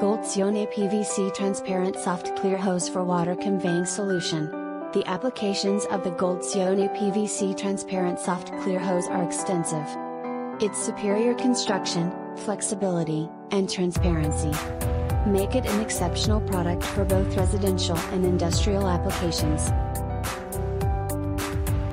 Goldsione PVC Transparent Soft Clear Hose for Water Conveying Solution. The applications of the Goldsione PVC Transparent Soft Clear Hose are extensive. Its superior construction, flexibility, and transparency make it an exceptional product for both residential and industrial applications.